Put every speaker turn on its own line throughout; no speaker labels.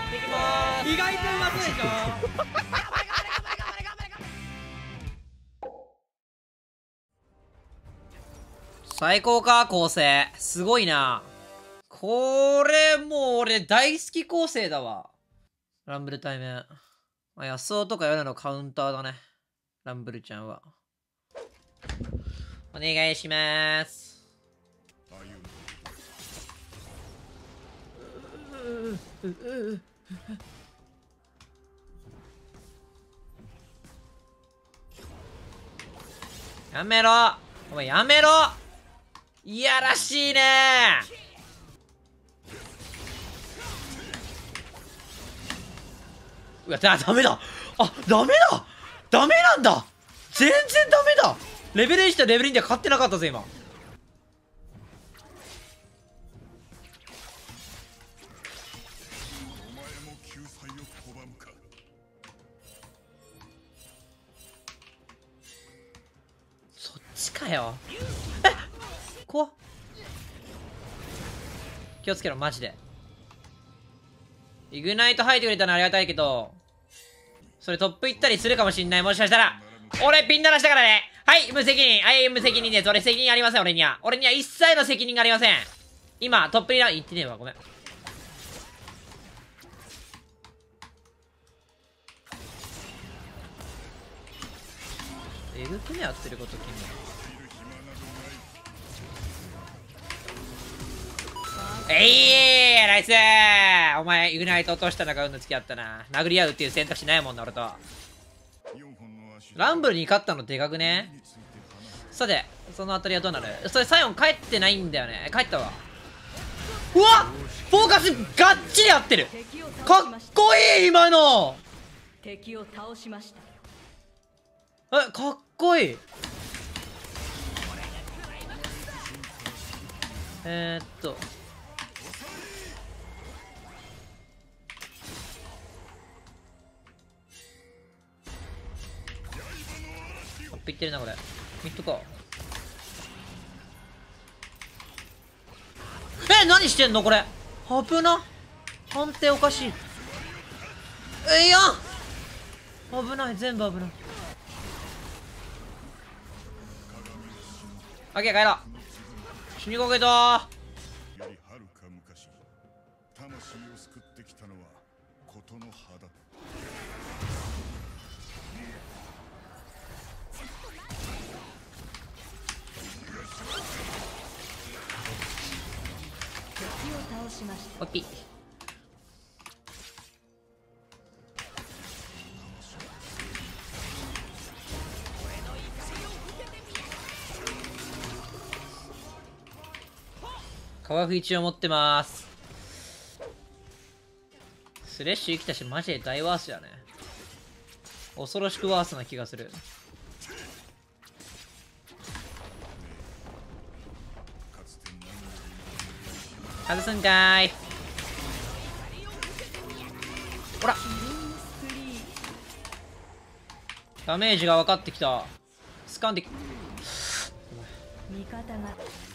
やっていきます。
意外とうまそうでしょ最高か構成すごいな。これもう俺大好き構成だわ。ランブル対面まあ、安尾とか夜のカウンターだね。ランブルちゃんは。お願いします。やめろ。お前やめろ。いやらしいね。うわだダメだ。あダメだ。ダメなんだ。全然ダメだ。レベル1とレベル2で勝ってなかったぜ今。そっちかよ。え 怖っ。気をつけろマジで。イグナイト吐いてくれたのありがたいけどそれトップ行ったりするかもしんない。もしかしたら俺ピン鳴らしたからね。はい無責任。はい無責任です。俺責任ありません俺には。俺には一切の責任がありません。今トップに行ってねえわごめんえぐくねやってること君えいナイス。お前イグナイト落としたのが運の付き合ったな。殴り合うっていう選択肢ないもんな俺と。ランブルに勝ったのでかくね？さてそのあたりはどうなる？それサイオン帰ってないんだよね。帰ったわ。うわフォーカスがっちり合ってる。かっこいい今の。
敵を倒しました。
えかっこいい。えー、っと。アップいってるなこれ。ミッドかえ何してんのこれ。危な。判定おかしい。えいや危ない。全部危ない。オッケー帰ろう。死にかけた。
よりはるか昔魂を救ってきたのはことの葉だ
敵を倒しました。
オッケー科学一応持ってます。スレッシュ生きたしマジで大ワースやね。恐ろしくワースな気がする。外すんかい。ほら。ダメージが分かってきた。スカンで
味方が。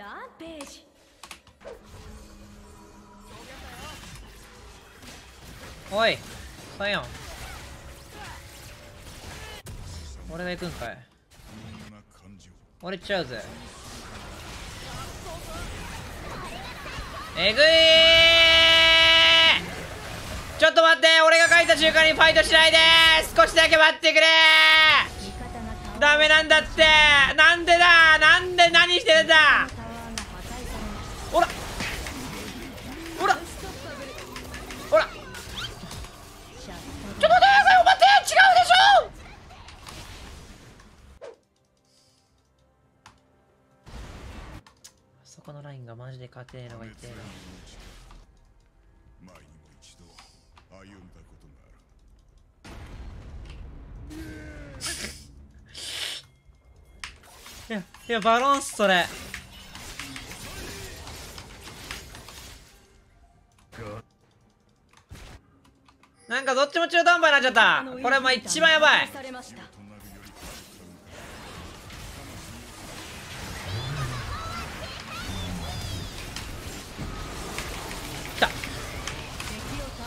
ランページ。
おいサイオン。俺が行くんかい。俺行っちゃうぜ。えぐいちょっと待って俺が書いた中華にファイトしないで少しだけ待ってくれ
ー。
ダメなんだって。なんでだ
が
マジで勝てねえのが痛えな
前にも一度歩んだことがある
いやいやバロンスそれ。なんかどっちも中途半端になっちゃった。これも一番やばい。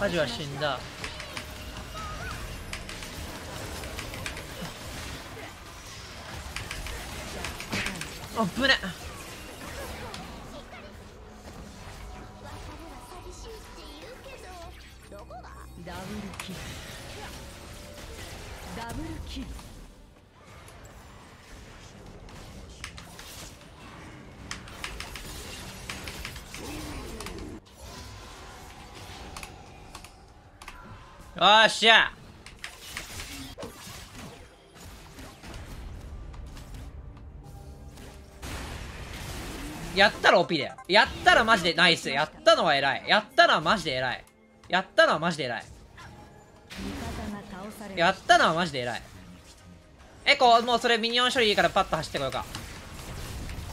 カジは死んだ。あぶねっっしゃ。やったら OP だよ。やったらマジでナイス。やったのは偉い。やったのはマジで偉い。やったのはマジで偉い。やったのはマジで偉い。エコもうそれミニオン処理いいからパッと走ってこようか。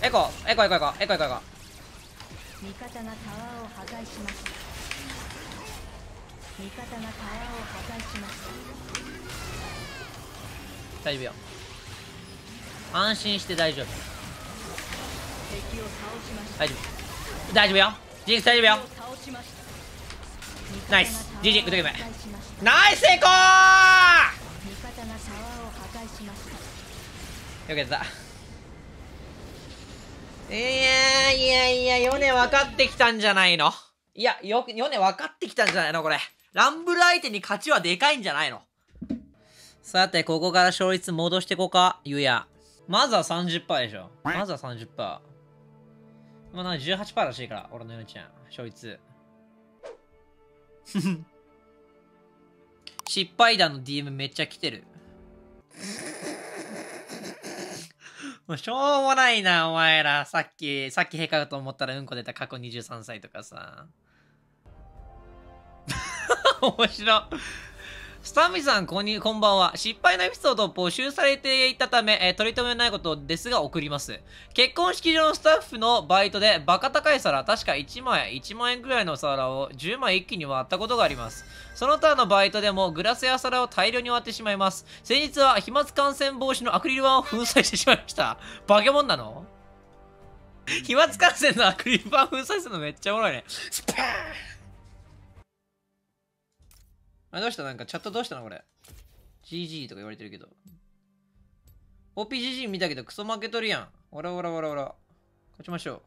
エコエコエコエコエコエコエコ
味方がタワー。を破壊しました味方がタワーを破壊しました。
大丈夫よ。安心して大丈夫。大丈夫大丈夫よ。ジンクス大丈夫よ。ナイス。
壊しました。
ナイスエコー
味方がタワーを破壊しました。
よくやった。いやいやいやヨネ分かってきたんじゃないの？いやよヨネ分かってきたんじゃないのこれランブル相手に勝ちはでかいんじゃないの？さてここから勝率戻していこうか？ゆうや。まずは30%でしょ。まずは30%まあなんか18%らしいから俺のヨネちゃん。勝率。失敗談の DM めっちゃ来てる。もうしょうもないな、お前ら。さっき、さっきへかと思ったらうんこ出た過去23歳とかさ。面白い。スタミさんこんに、こんばんは。失敗のエピソードを募集されていたため、えー取り留めないことですが送ります。結婚式場のスタッフのバイトでバカ高い皿、確か1枚、1万円くらいの皿を10枚一気に割ったことがあります。その他のバイトでもグラスや皿を大量に割ってしまいます。先日は飛沫感染防止のアクリル板を粉砕してしまいました。バケモンなの？飛沫感染のアクリル板粉砕するのめっちゃおもろいね。スパーンあどうした？なんかチャットどうしたのこれ？GG とか言われてるけど。OPGG 見たけどクソ負けとるやん。おらおらおらおら。勝ちましょう。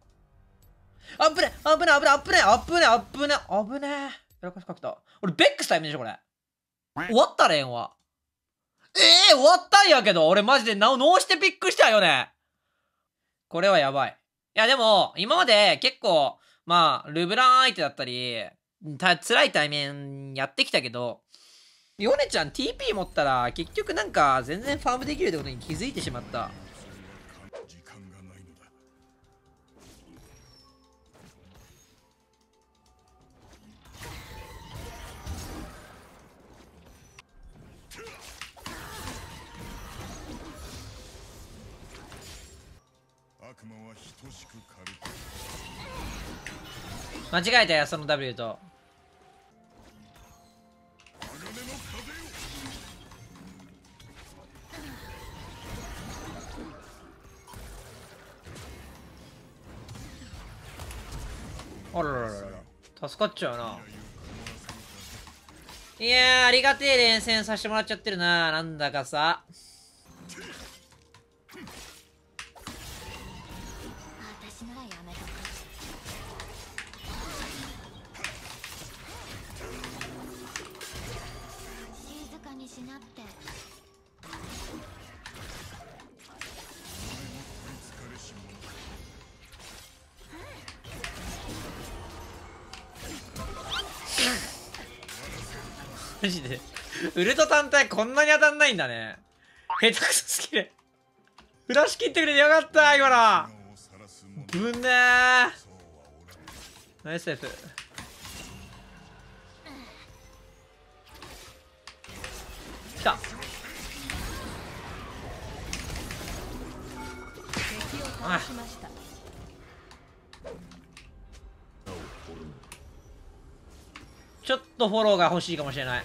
あぶねあぶねあぶねあぶねあぶねあぶねあぶねやらかしかけた。俺ベックスタイムでしょこれ。終わったれんわ。ええー、終わったんやけど俺マジでなお脳してびっくりしたよね。これはやばい。いやでも、今まで結構、まあ、ルブラン相手だったり、た辛い対面やってきたけど、ヨネちゃん TP 持ったら結局なんか全然ファームできるってことに気づいてしまった。
間
違えたよ、その W と。あらららら。助かっちゃうな。いや、ありがてえ連戦させてもらっちゃってるな。なんだかさ。マジで。ウルト単体こんなに当たんないんだね。下手くそすぎる。フラッシュ切ってくれてよかった、今の。ぶんねー。ナイスセーフ。来た。
倒し
ちょっとフォローが欲しいかもしれない。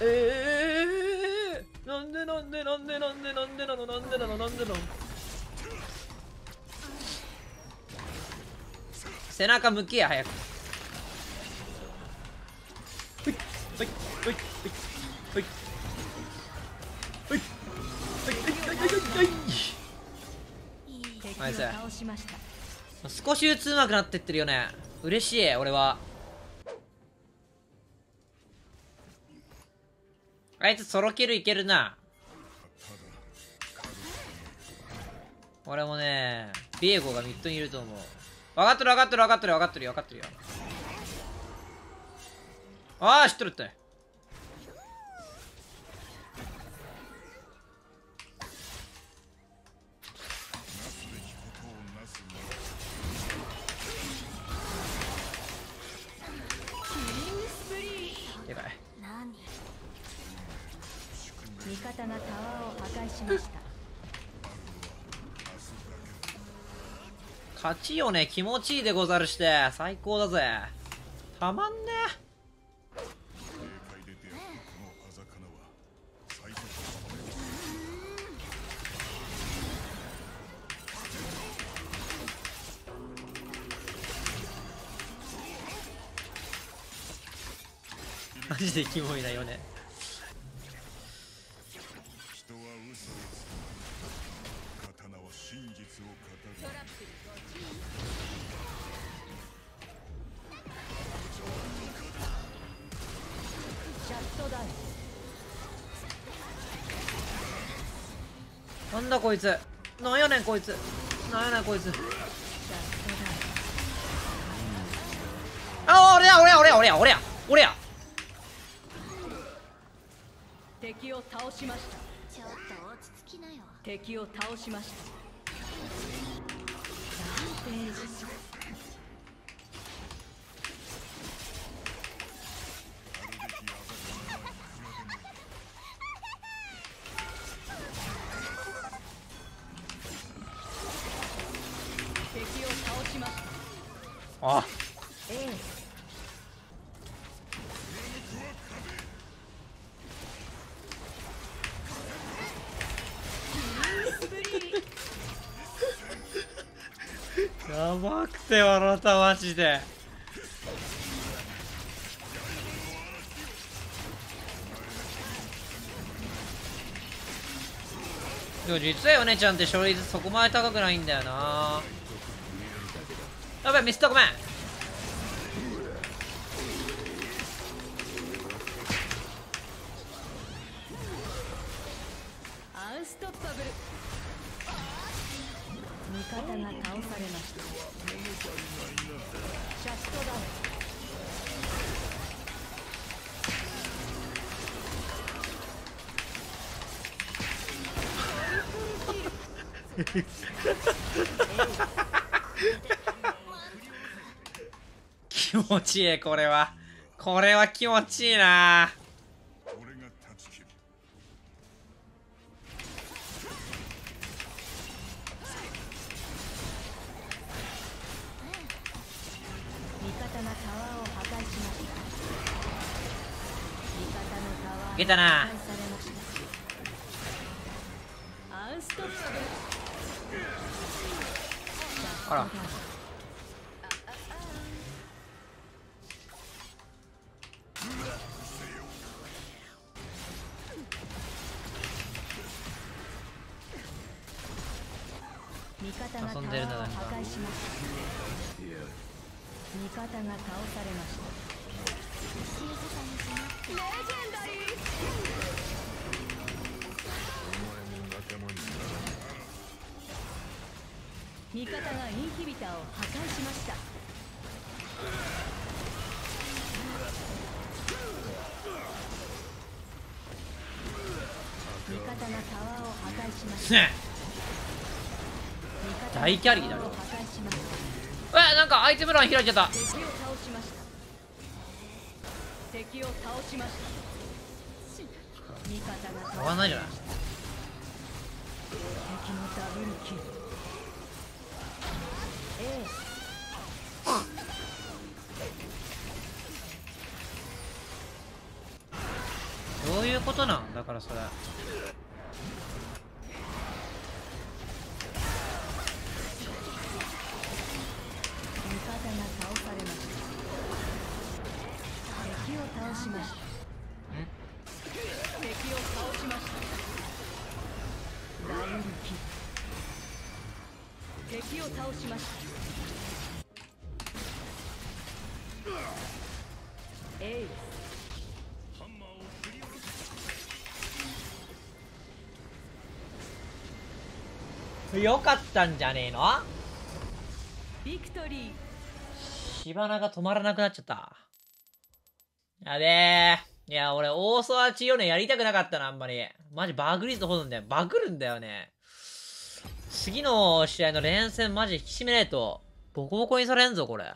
えー、なんでなんでなんでなんでなんでなのなんでなのなんでなの背中向けや早くほいほいほいほいほいナイス少しずつうまくなってってるよね嬉しい俺はあいつソロキルいけるな。俺もねビエゴがミッドにいると思う。分かってる分かってる分かってる分かってるよ分かってるよ。ああ知っとるって。
方がタワーを破壊しました。
勝ちよね気持ちいいでござるして。最高だぜ。たまんね。マジでキモいなよねこいつ。なんやねんこいつ。なんやねんこいつ。あ俺や俺や俺や俺や俺や俺や。
敵を倒しました。
ちょっと落ち着きなよ。
敵を倒しました。ランページ敵を倒しました
あ
エース
やばくて笑ったマジで。でも実はヨネちゃんって勝率そこまで高くないんだよな。やべミスったごめん。気持ちいいこれは。これは気持ちいいな。
俺が断ち切る
味方がタワーを破壊しました味方のタワー
いけたな
破壊されましたアンストッパブル
あら。
味方がタワ
遊んでるな
ーを破壊しました味方が倒されました。レジェンダリー味方がインヒビターを破壊しました。味方がタワーを破壊しました
大キャリーだろえなんかアイテム欄開いちゃった。
敵を倒しました。味方が
変わんないじゃない？
敵
ダブルキル
どういうことなんだからそれ。
エイス
よかったんじゃねえの？
ビクトリー
火花が止まらなくなっちゃった。やべえ。いや、俺、大沢千代ねやりたくなかったな、あんまり。マジバグリズとほどんだよ。バグるんだよね。次の試合の連戦マジ引き締めないと、ボコボコにされんぞ、これ。